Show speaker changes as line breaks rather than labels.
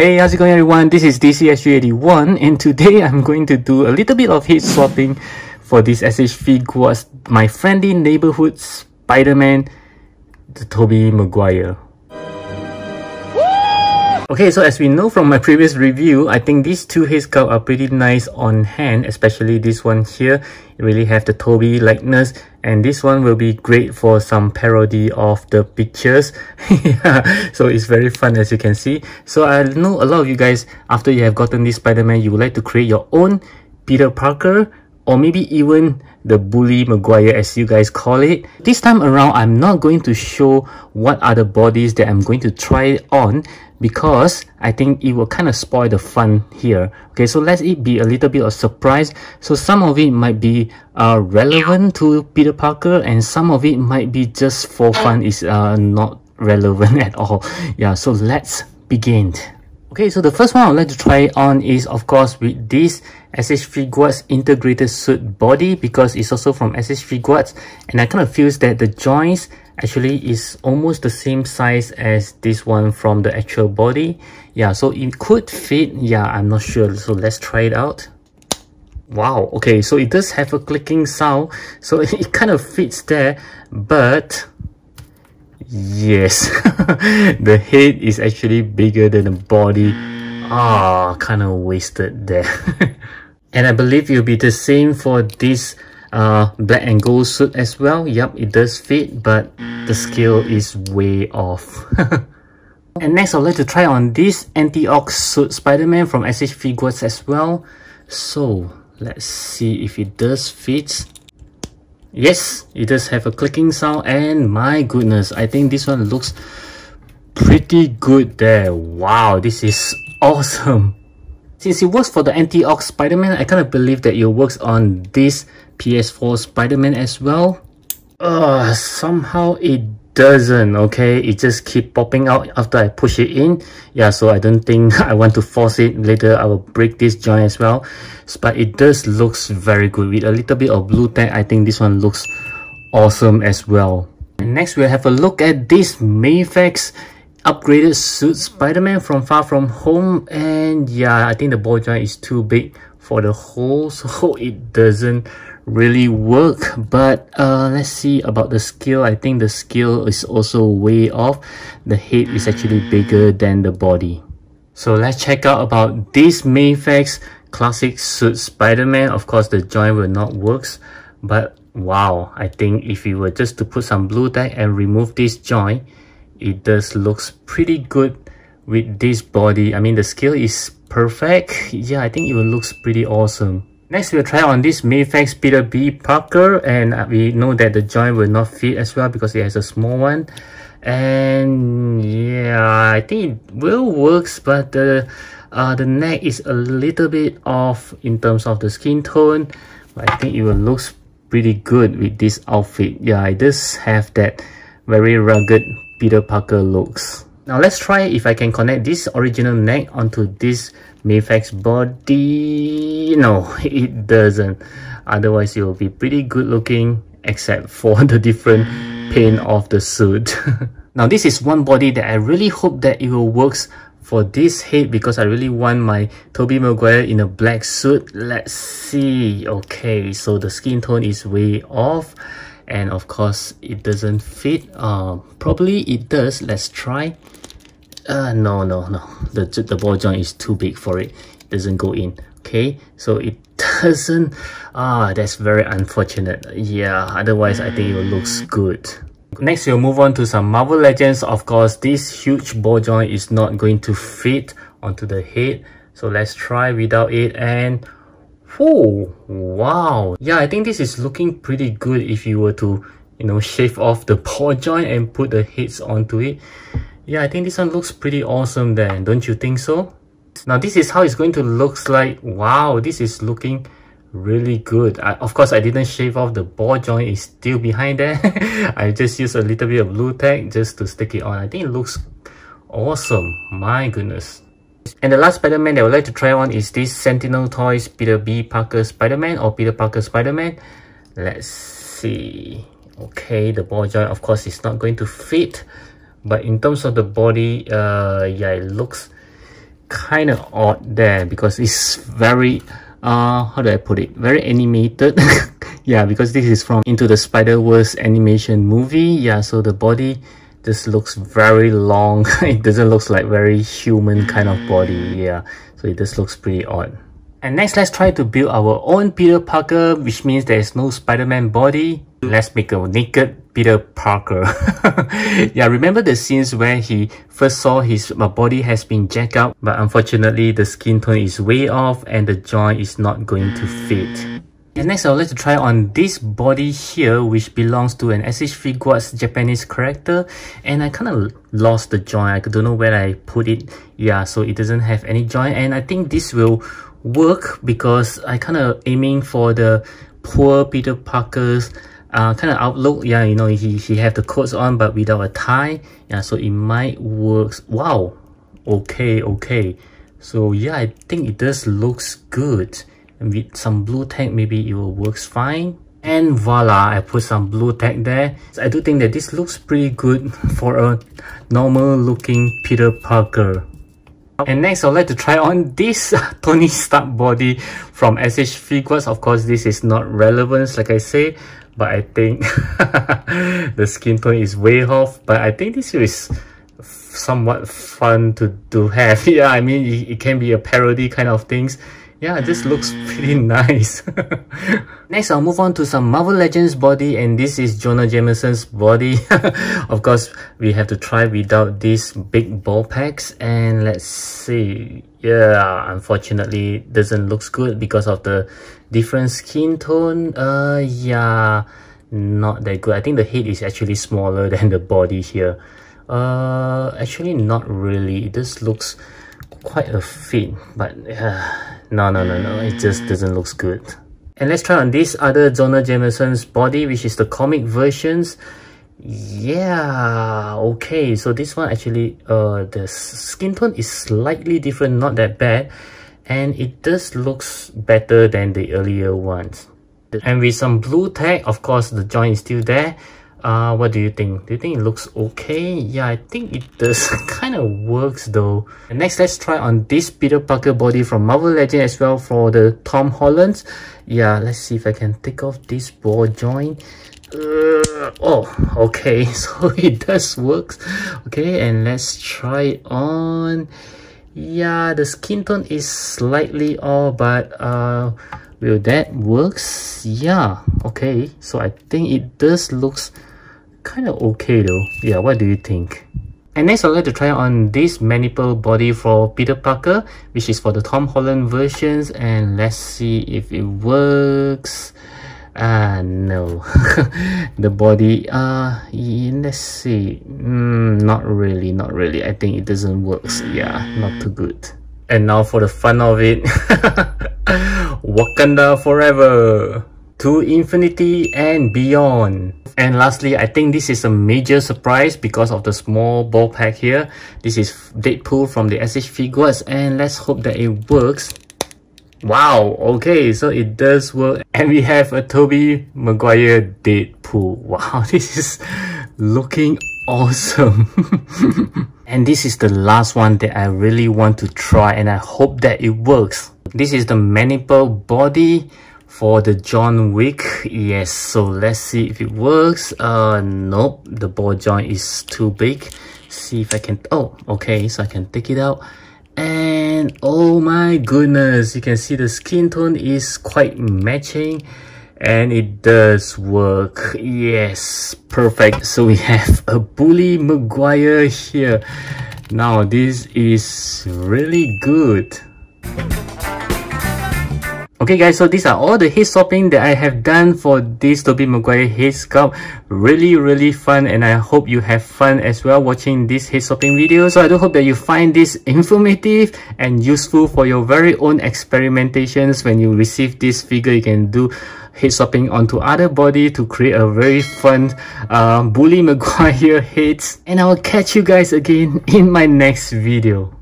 Hey, how's it going everyone? This is DCSG81 and today I'm going to do a little bit of head swapping for this SH Figuarts, my friendly neighborhood Spider-Man, the Tobey Maguire. Okay, so as we know from my previous review, I think these two head sculpts are pretty nice on hand, especially this one here. It really have the Tobey likeness and this one will be great for some parody of the pictures. yeah, so it's very fun as you can see. So I know a lot of you guys, after you have gotten this Spider-Man, you would like to create your own Peter Parker or maybe even the bully Maguire as you guys call it. This time around, I'm not going to show what are the bodies that I'm going to try on because I think it will kind of spoil the fun here. Okay, so let it be a little bit of surprise. So some of it might be uh, relevant to Peter Parker and some of it might be just for fun is uh, not relevant at all. Yeah, so let's begin. Okay, so the first one I'd like to try on is of course with this SH Figuarts integrated suit body because it's also from SH Figuarts and I kind of feels that the joints actually is almost the same size as this one from the actual body. Yeah, so it could fit, yeah, I'm not sure, so let's try it out. Wow, okay, so it does have a clicking sound, so it kind of fits there, but Yes, the head is actually bigger than the body. Ah, oh, kind of wasted there. and I believe it'll be the same for this uh, black and gold suit as well. Yep, it does fit, but the scale is way off. and next, I'd like to try on this Anti-Ock suit Spider-Man from SH Figuarts as well. So, let's see if it does fit. Yes, it does have a clicking sound and my goodness, I think this one looks pretty good there. Wow, this is awesome. Since it works for the Anti-Ock Spider-Man, I kind of believe that it works on this PS4 Spider-Man as well. Uh, somehow it doesn't okay? It just keep popping out after i push it in. Yeah so i don't think i want to force it. Later i will break this joint as well. But it does looks very good. With a little bit of blue tack i think this one looks awesome as well. Next we'll have a look at this Mafex upgraded suit spider-man from far from home and yeah i think the ball joint is too big for the hole so it doesn't really work. But uh let's see about the scale. I think the scale is also way off. The head is actually bigger than the body. So let's check out about this Mafex classic suit spider-man. Of course the joint will not works but wow i think if you were just to put some blue tack and remove this joint it does looks pretty good with this body i mean the scale is perfect yeah i think it looks pretty awesome Next, we'll try on this Mafex Peter B. Parker and uh, we know that the joint will not fit as well because it has a small one. And yeah, I think it will works, but the, uh, the neck is a little bit off in terms of the skin tone. But I think it will looks pretty good with this outfit. Yeah, it does have that very rugged Peter Parker looks. Now let's try if I can connect this original neck onto this Mafex body. No, it doesn't. Otherwise, it will be pretty good looking except for the different paint of the suit. now this is one body that I really hope that it will works for this head because I really want my Tobey Maguire in a black suit. Let's see. Okay, so the skin tone is way off and of course it doesn't fit. Uh, probably it does. Let's try. Uh, no, no, no. The, the ball joint is too big for it. It doesn't go in. Okay, so it doesn't. Ah, that's very unfortunate. Yeah, otherwise I think it looks good. Next, we'll move on to some Marvel Legends. Of course, this huge ball joint is not going to fit onto the head. So let's try without it and... Oh, wow. Yeah, I think this is looking pretty good if you were to, you know, shave off the ball joint and put the heads onto it. Yeah, I think this one looks pretty awesome then, don't you think so? Now this is how it's going to look like. Wow, this is looking really good. I, of course, I didn't shave off the ball joint, it's still behind there. I just used a little bit of blue tack just to stick it on. I think it looks awesome. My goodness. And the last Spider-Man that I would like to try on is this Sentinel Toys Peter B. Parker Spider-Man or Peter Parker Spider-Man. Let's see. Okay, the ball joint of course is not going to fit but in terms of the body uh yeah it looks kind of odd there because it's very uh how do i put it very animated yeah because this is from into the spider-verse animation movie yeah so the body just looks very long. It doesn't look like very human kind of body yeah. So it just looks pretty odd. And next let's try to build our own peter parker which means there is no spider-man body. Let's make a naked peter parker. Yeah remember the scenes where he first saw his uh, body has been jacked up but unfortunately the skin tone is way off and the joint is not going to fit and next I would like to try on this body here which belongs to an SH Figuarts Japanese character and I kind of lost the joint. I don't know where I put it. Yeah, so it doesn't have any joint and I think this will work because I kind of aiming for the poor Peter Parker's uh, kind of outlook. Yeah, you know, he, he have the coats on but without a tie. Yeah, so it might work. Wow. Okay, okay. So yeah, I think it does looks good with some blue tack maybe it will works fine. And voila i put some blue tack there. So i do think that this looks pretty good for a normal looking peter parker. And next i'd like to try on this tony stark body from SH Figuarts. Of course this is not relevant like i say but i think the skin tone is way off. But i think this is somewhat fun to to have. Yeah i mean it, it can be a parody kind of things yeah, this looks pretty nice. Next, I'll move on to some Marvel Legends body and this is Jonah Jameson's body. of course, we have to try without these big ball packs and let's see. Yeah, unfortunately, doesn't looks good because of the different skin tone. Uh, yeah, not that good. I think the head is actually smaller than the body here. Uh, actually not really. This looks quite a fit, but uh, no, no, no, no, it just doesn't look good. And let's try on this other Jonah Jameson's body, which is the comic versions. Yeah, okay, so this one actually, uh, the skin tone is slightly different, not that bad. And it does looks better than the earlier ones. And with some blue tack, of course, the joint is still there. Uh, what do you think? Do you think it looks okay? Yeah, I think it does kind of works though. And next, let's try on this Peter Parker body from Marvel Legend as well for the Tom Hollands. Yeah, let's see if I can take off this ball joint. Uh, oh, okay, so it does work. Okay, and let's try on. Yeah, the skin tone is slightly off, but uh, will that works? Yeah, okay, so I think it does looks kind of okay though. Yeah, what do you think? And next I'd like to try on this Manipple body for Peter Parker, which is for the Tom Holland versions. And let's see if it works. Ah, uh, no. the body, uh, let's see. Mm, not really, not really. I think it doesn't work. Yeah, not too good. And now for the fun of it. Wakanda Forever! To infinity and beyond. And lastly, I think this is a major surprise because of the small ball pack here. This is Deadpool from the SH Figuarts and let's hope that it works. Wow, okay, so it does work. And we have a Tobey Maguire Deadpool. Wow, this is looking awesome. and this is the last one that I really want to try and I hope that it works. This is the Manipple body for the John Wick. Yes so let's see if it works. Uh nope the ball joint is too big. See if I can oh okay so I can take it out. And oh my goodness you can see the skin tone is quite matching. And it does work. Yes perfect. So we have a bully maguire here. Now this is really good Okay guys, so these are all the head swapping that I have done for this Tobey Maguire head sculpt. Really, really fun and I hope you have fun as well watching this head swapping video. So I do hope that you find this informative and useful for your very own experimentations. When you receive this figure, you can do head swapping onto other body to create a very fun uh, Bully Maguire heads. And I will catch you guys again in my next video.